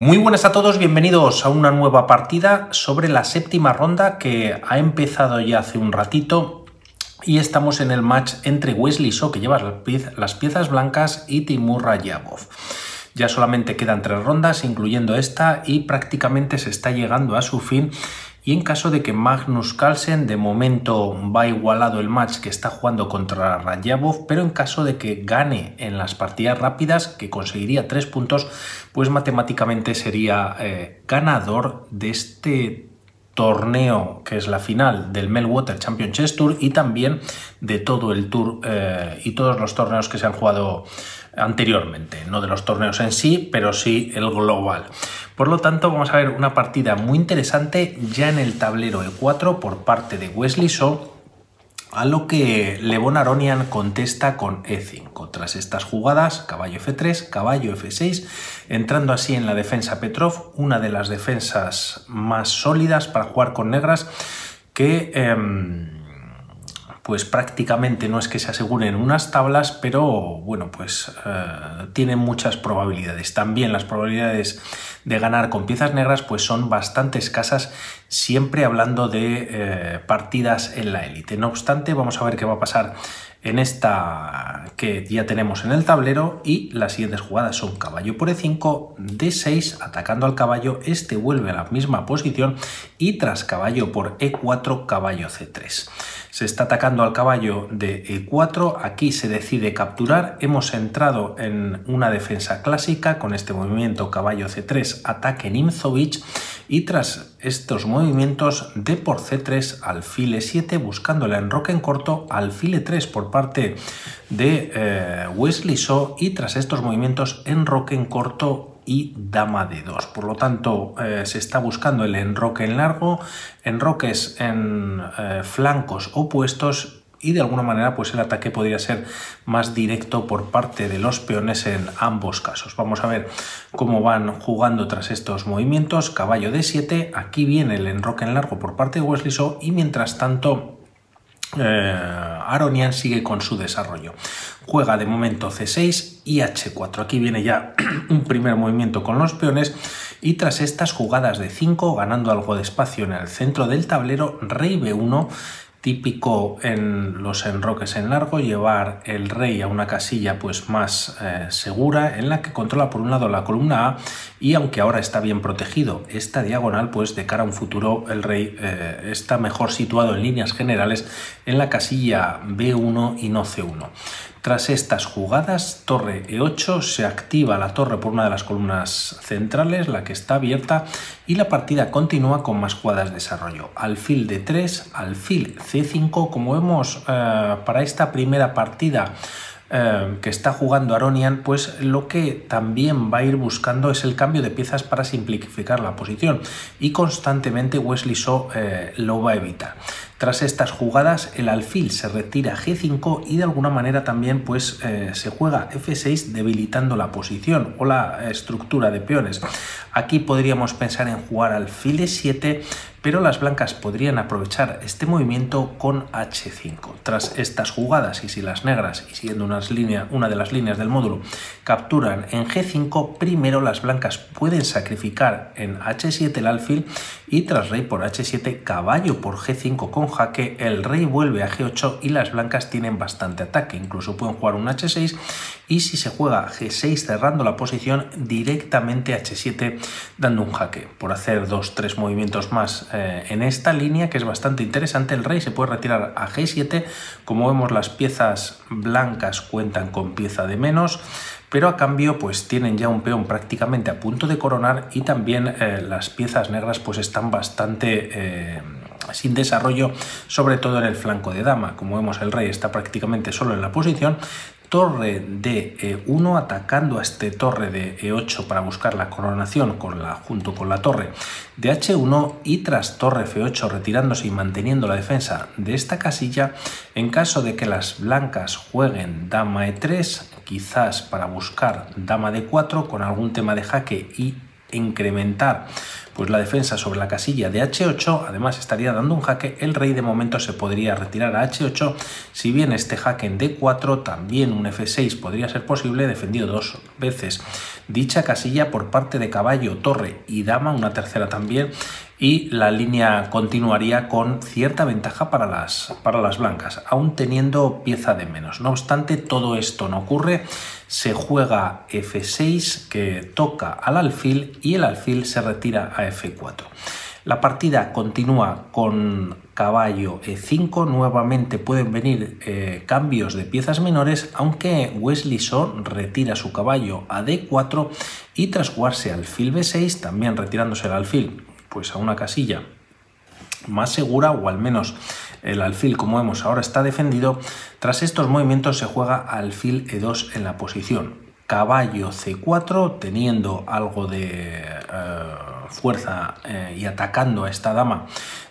Muy buenas a todos, bienvenidos a una nueva partida sobre la séptima ronda que ha empezado ya hace un ratito y estamos en el match entre Wesley So, que lleva las piezas blancas, y Timur Rayabov. Ya solamente quedan tres rondas, incluyendo esta, y prácticamente se está llegando a su fin y en caso de que Magnus Carlsen de momento va igualado el match que está jugando contra Rayabov, pero en caso de que gane en las partidas rápidas, que conseguiría tres puntos, pues matemáticamente sería eh, ganador de este torneo que es la final del Melwater Chess Tour y también de todo el tour eh, y todos los torneos que se han jugado anteriormente, no de los torneos en sí, pero sí el global. Por lo tanto, vamos a ver una partida muy interesante ya en el tablero E4 por parte de Wesley So, a lo que Levon Aronian contesta con E5. Tras estas jugadas, caballo F3, caballo F6, entrando así en la defensa Petrov, una de las defensas más sólidas para jugar con negras que... Em, pues prácticamente no es que se aseguren unas tablas, pero bueno, pues eh, tienen muchas probabilidades. También las probabilidades de ganar con piezas negras pues son bastante escasas, siempre hablando de eh, partidas en la élite. No obstante, vamos a ver qué va a pasar en esta que ya tenemos en el tablero y las siguientes jugadas son caballo por e5, d6, atacando al caballo, este vuelve a la misma posición y tras caballo por e4, caballo c3. Se está atacando al caballo de e4, aquí se decide capturar, hemos entrado en una defensa clásica con este movimiento caballo c3, ataque Nimzovich y tras estos movimientos d por c3, alfil e7, buscando el enroque en corto, alfil e3 por parte de eh, Wesley So y tras estos movimientos enroque en corto y dama de 2. Por lo tanto, eh, se está buscando el enroque en largo, enroques en eh, flancos opuestos y de alguna manera pues el ataque podría ser más directo por parte de los peones en ambos casos. Vamos a ver cómo van jugando tras estos movimientos. Caballo de 7, aquí viene el enroque en largo por parte de Wesley So y mientras tanto eh, Aronian sigue con su desarrollo. Juega de momento C6 y H4. Aquí viene ya un primer movimiento con los peones y tras estas jugadas de 5, ganando algo de espacio en el centro del tablero, rey B1 típico en los enroques en largo llevar el rey a una casilla pues más eh, segura en la que controla por un lado la columna A y aunque ahora está bien protegido esta diagonal pues de cara a un futuro el rey eh, está mejor situado en líneas generales en la casilla B1 y no C1 tras estas jugadas, torre E8, se activa la torre por una de las columnas centrales, la que está abierta, y la partida continúa con más jugadas de desarrollo. Alfil D3, alfil C5, como vemos eh, para esta primera partida eh, que está jugando Aronian, pues lo que también va a ir buscando es el cambio de piezas para simplificar la posición y constantemente Wesley So eh, lo va a evitar. Tras estas jugadas, el alfil se retira G5 y de alguna manera también pues, eh, se juega F6 debilitando la posición o la estructura de peones. Aquí podríamos pensar en jugar alfil E7 pero las blancas podrían aprovechar este movimiento con h5. Tras estas jugadas, y si las negras, siguiendo unas una de las líneas del módulo, capturan en g5, primero las blancas pueden sacrificar en h7 el alfil y tras rey por h7, caballo por g5 con jaque, el rey vuelve a g8 y las blancas tienen bastante ataque, incluso pueden jugar un h6 y si se juega g6 cerrando la posición, directamente h7 dando un jaque. Por hacer dos, tres movimientos más eh, en esta línea, que es bastante interesante, el rey se puede retirar a g7, como vemos las piezas blancas cuentan con pieza de menos, pero a cambio pues tienen ya un peón prácticamente a punto de coronar y también eh, las piezas negras pues están bastante eh, sin desarrollo, sobre todo en el flanco de dama. Como vemos el rey está prácticamente solo en la posición, torre de E1 atacando a este torre de E8 para buscar la coronación con la, junto con la torre de H1 y tras torre F8 retirándose y manteniendo la defensa de esta casilla en caso de que las blancas jueguen dama E3 quizás para buscar dama D4 con algún tema de jaque y incrementar pues la defensa sobre la casilla de h8, además estaría dando un jaque, el rey de momento se podría retirar a h8, si bien este jaque en d4, también un f6 podría ser posible, defendido dos veces dicha casilla por parte de caballo, torre y dama, una tercera también, y la línea continuaría con cierta ventaja para las, para las blancas, aún teniendo pieza de menos. No obstante, todo esto no ocurre, se juega f6 que toca al alfil y el alfil se retira a f4. La partida continúa con caballo e5, nuevamente pueden venir eh, cambios de piezas menores, aunque Wesley Son retira su caballo a d4 y tras jugarse alfil b6, también retirándose el alfil pues a una casilla más segura o al menos el alfil como vemos ahora está defendido, tras estos movimientos se juega alfil e2 en la posición. Caballo c4 teniendo algo de eh, fuerza eh, y atacando a esta dama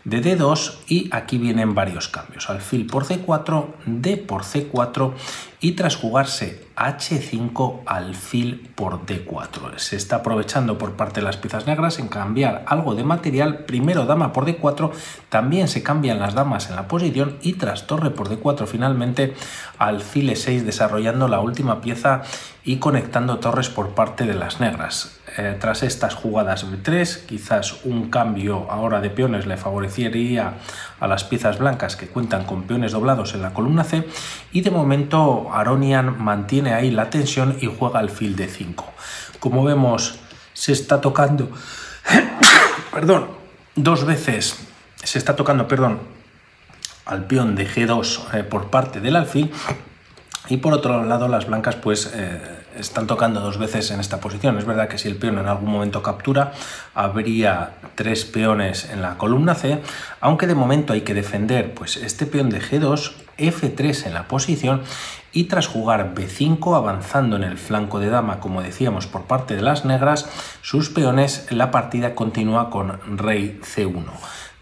de d2 y aquí vienen varios cambios. Alfil por c4 d por c4 y tras jugarse h5 alfil por d4 se está aprovechando por parte de las piezas negras en cambiar algo de material. Primero dama por d4 también se cambian las damas en la posición y tras torre por d4 finalmente alfil e6 desarrollando la última pieza y conectando torres por parte de las negras. Eh, tras estas jugadas B3, quizás un cambio ahora de peones le favorecería a las piezas blancas que cuentan con peones doblados en la columna C y de momento Aronian mantiene ahí la tensión y juega alfil de 5. Como vemos se está tocando, perdón, dos veces se está tocando, perdón, al peón de G2 eh, por parte del alfil y por otro lado, las blancas pues eh, están tocando dos veces en esta posición. Es verdad que si el peón en algún momento captura, habría tres peones en la columna C, aunque de momento hay que defender pues este peón de G2, F3 en la posición y tras jugar B5 avanzando en el flanco de dama, como decíamos, por parte de las negras, sus peones, la partida continúa con rey C1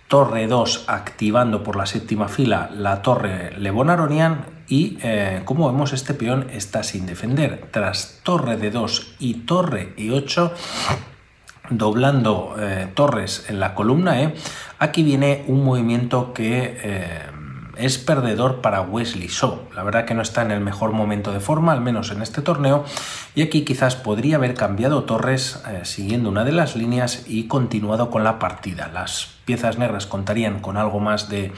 torre 2 activando por la séptima fila la torre Lebonaronian y eh, como vemos este peón está sin defender. Tras torre de 2 y torre e8 doblando eh, torres en la columna E, aquí viene un movimiento que es perdedor para Wesley So. La verdad que no está en el mejor momento de forma, al menos en este torneo, y aquí quizás podría haber cambiado torres siguiendo una de las líneas y continuado con la partida. Las piezas negras contarían con algo más de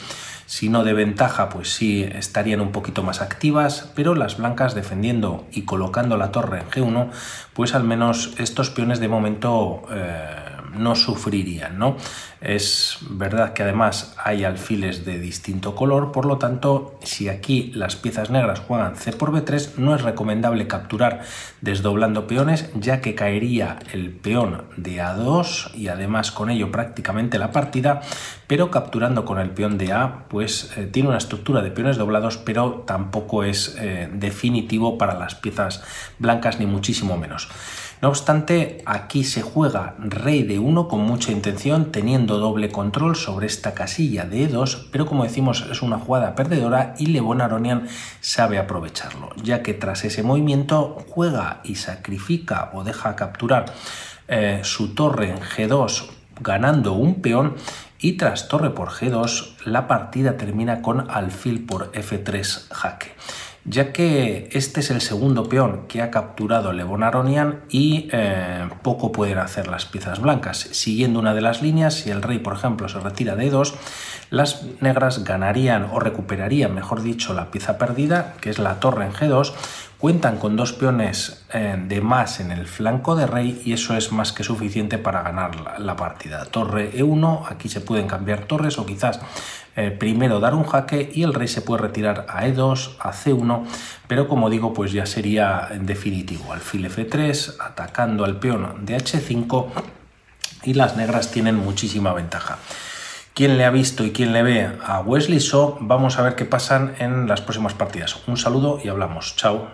si no de ventaja, pues sí estarían un poquito más activas, pero las blancas defendiendo y colocando la torre en G1, pues al menos estos peones de momento eh, no sufrirían, ¿no? Es verdad que además hay alfiles de distinto color, por lo tanto, si aquí las piezas negras juegan C por B3, no es recomendable capturar desdoblando peones, ya que caería el peón de A2 y además con ello prácticamente la partida, pero capturando con el peón de A, pues eh, tiene una estructura de peones doblados, pero tampoco es eh, definitivo para las piezas blancas, ni muchísimo menos. No obstante, aquí se juega rey de 1 con mucha intención, teniendo doble control sobre esta casilla de E2, pero como decimos es una jugada perdedora y Levon Aronian sabe aprovecharlo, ya que tras ese movimiento juega y sacrifica o deja capturar eh, su torre en G2 ganando un peón y tras torre por G2 la partida termina con alfil por F3 jaque ya que este es el segundo peón que ha capturado Aronian y eh, poco pueden hacer las piezas blancas. Siguiendo una de las líneas, si el rey, por ejemplo, se retira de 2, las negras ganarían o recuperarían, mejor dicho, la pieza perdida, que es la torre en G2, cuentan con dos peones eh, de más en el flanco de rey y eso es más que suficiente para ganar la partida. Torre E1, aquí se pueden cambiar torres o quizás eh, primero dar un jaque y el rey se puede retirar a e2, a c1, pero como digo, pues ya sería en definitivo. Alfil f3, atacando al peón de h5 y las negras tienen muchísima ventaja. ¿Quién le ha visto y quién le ve a Wesley So? Vamos a ver qué pasan en las próximas partidas. Un saludo y hablamos. Chao.